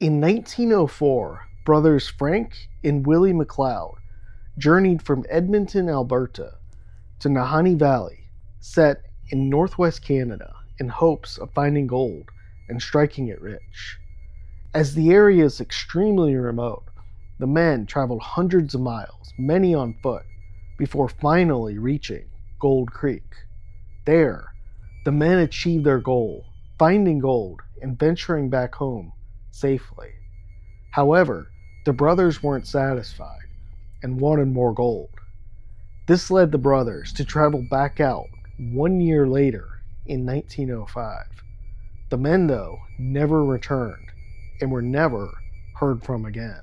In 1904, brothers Frank and Willie McLeod journeyed from Edmonton, Alberta to Nahanni Valley, set in northwest Canada, in hopes of finding gold and striking it rich. As the area is extremely remote, the men traveled hundreds of miles, many on foot, before finally reaching Gold Creek. There, the men achieved their goal, finding gold and venturing back home safely. However, the brothers weren't satisfied and wanted more gold. This led the brothers to travel back out one year later in 1905. The men, though, never returned and were never heard from again.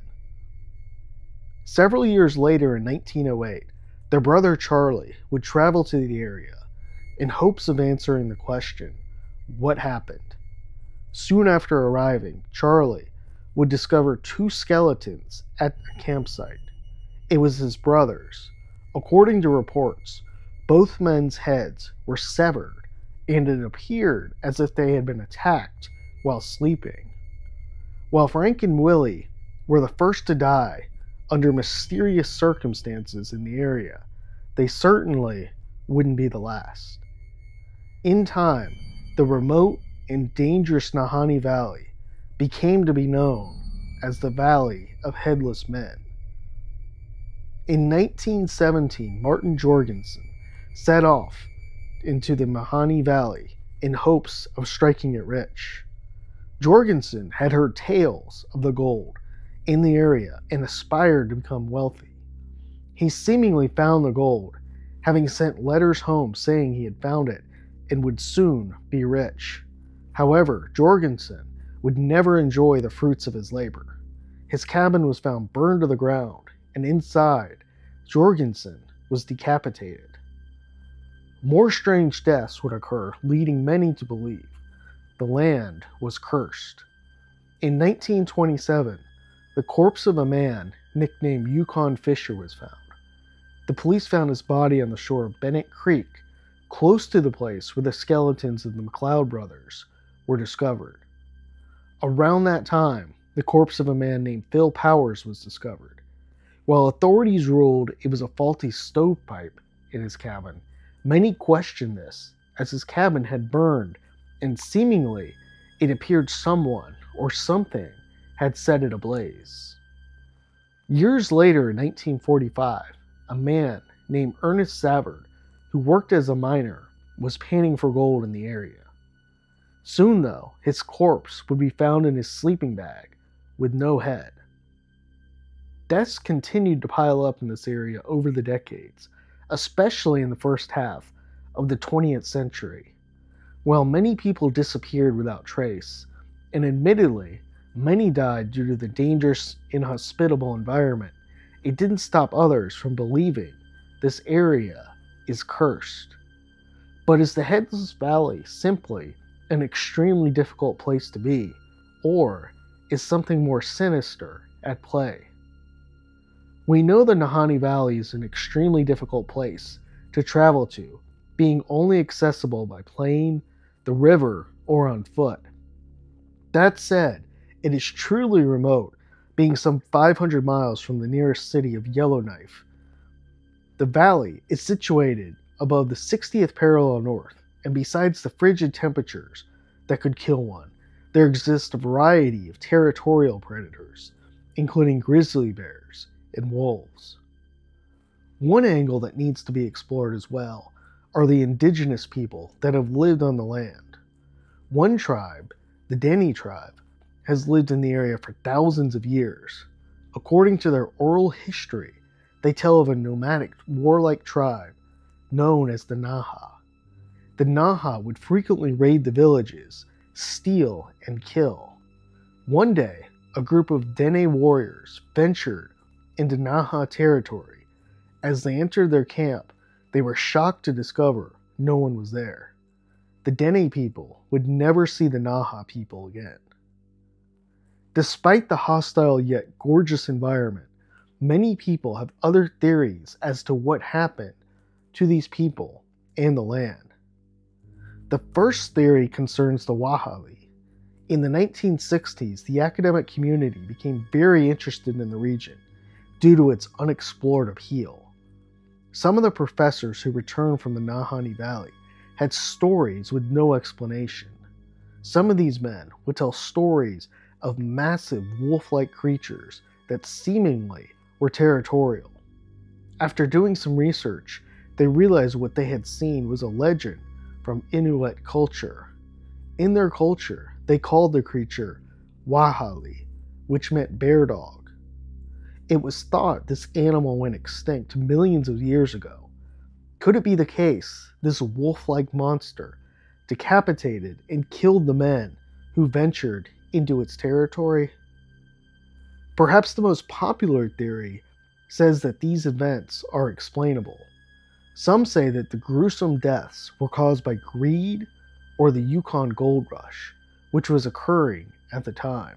Several years later in 1908, their brother Charlie would travel to the area in hopes of answering the question, What happened? Soon after arriving, Charlie would discover two skeletons at a campsite. It was his brothers. According to reports, both men's heads were severed, and it appeared as if they had been attacked while sleeping. While Frank and Willie were the first to die under mysterious circumstances in the area, they certainly wouldn't be the last. In time, the remote and dangerous Nahanni Valley became to be known as the Valley of Headless Men. In 1917, Martin Jorgensen set off into the Nahanni Valley in hopes of striking it rich. Jorgensen had heard tales of the gold in the area and aspired to become wealthy. He seemingly found the gold, having sent letters home saying he had found it and would soon be rich. However, Jorgensen would never enjoy the fruits of his labor. His cabin was found burned to the ground, and inside, Jorgensen was decapitated. More strange deaths would occur, leading many to believe the land was cursed. In 1927, the corpse of a man nicknamed Yukon Fisher was found. The police found his body on the shore of Bennett Creek, close to the place where the skeletons of the McLeod brothers were discovered. Around that time, the corpse of a man named Phil Powers was discovered. While authorities ruled it was a faulty stovepipe in his cabin, many questioned this, as his cabin had burned, and seemingly it appeared someone or something had set it ablaze. Years later, in 1945, a man named Ernest Savard, who worked as a miner, was panning for gold in the area. Soon, though, his corpse would be found in his sleeping bag with no head. Deaths continued to pile up in this area over the decades, especially in the first half of the 20th century. While many people disappeared without trace, and admittedly, Many died due to the dangerous, inhospitable environment. It didn't stop others from believing this area is cursed. But is the Headless Valley simply an extremely difficult place to be, or is something more sinister at play? We know the Nahanni Valley is an extremely difficult place to travel to, being only accessible by plane, the river, or on foot. That said, it is truly remote, being some 500 miles from the nearest city of Yellowknife. The valley is situated above the 60th parallel north, and besides the frigid temperatures that could kill one, there exists a variety of territorial predators, including grizzly bears and wolves. One angle that needs to be explored as well are the indigenous people that have lived on the land. One tribe, the Dene tribe, has lived in the area for thousands of years. According to their oral history, they tell of a nomadic, warlike tribe known as the Naha. The Naha would frequently raid the villages, steal, and kill. One day, a group of Dene warriors ventured into Naha territory. As they entered their camp, they were shocked to discover no one was there. The Dene people would never see the Naha people again. Despite the hostile yet gorgeous environment, many people have other theories as to what happened to these people and the land. The first theory concerns the Wahali. In the 1960s, the academic community became very interested in the region due to its unexplored appeal. Some of the professors who returned from the Nahanni Valley had stories with no explanation. Some of these men would tell stories of massive wolf like creatures that seemingly were territorial. After doing some research, they realized what they had seen was a legend from Inuit culture. In their culture, they called the creature Wahali, which meant bear dog. It was thought this animal went extinct millions of years ago. Could it be the case this wolf like monster decapitated and killed the men who ventured into its territory? Perhaps the most popular theory says that these events are explainable. Some say that the gruesome deaths were caused by greed or the Yukon gold rush, which was occurring at the time.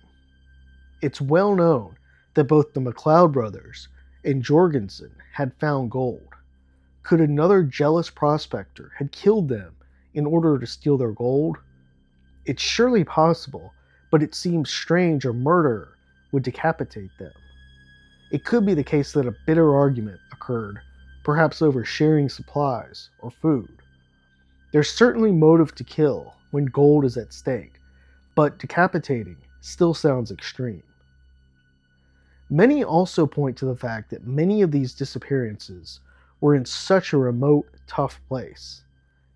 It's well known that both the McLeod brothers and Jorgensen had found gold. Could another jealous prospector had killed them in order to steal their gold? It's surely possible, but it seems strange a murderer would decapitate them. It could be the case that a bitter argument occurred, perhaps over sharing supplies or food. There's certainly motive to kill when gold is at stake, but decapitating still sounds extreme. Many also point to the fact that many of these disappearances were in such a remote, tough place.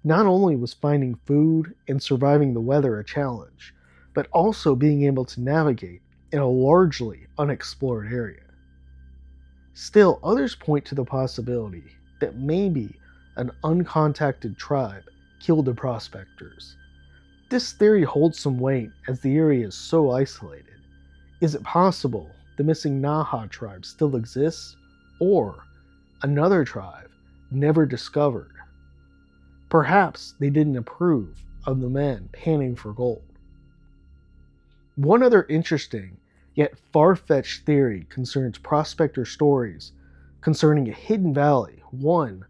Not only was finding food and surviving the weather a challenge, but also being able to navigate in a largely unexplored area. Still, others point to the possibility that maybe an uncontacted tribe killed the prospectors. This theory holds some weight as the area is so isolated. Is it possible the missing Naha tribe still exists, or another tribe never discovered. Perhaps they didn't approve of the men panning for gold. One other interesting yet far fetched theory concerns prospector stories concerning a hidden valley, one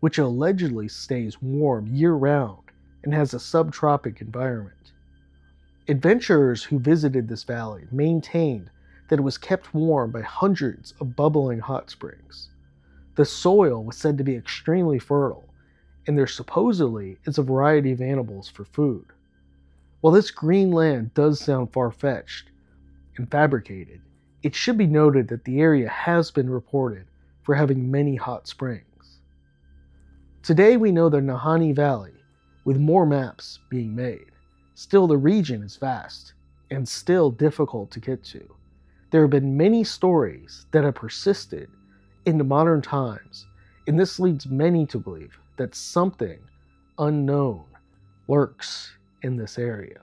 which allegedly stays warm year round and has a subtropic environment. Adventurers who visited this valley maintained that it was kept warm by hundreds of bubbling hot springs. The soil was said to be extremely fertile, and there supposedly is a variety of animals for food. While this green land does sound far fetched and fabricated, it should be noted that the area has been reported for having many hot springs. Today we know the Nahanni Valley, with more maps being made. Still, the region is vast and still difficult to get to. There have been many stories that have persisted into modern times, and this leads many to believe that something unknown lurks in this area.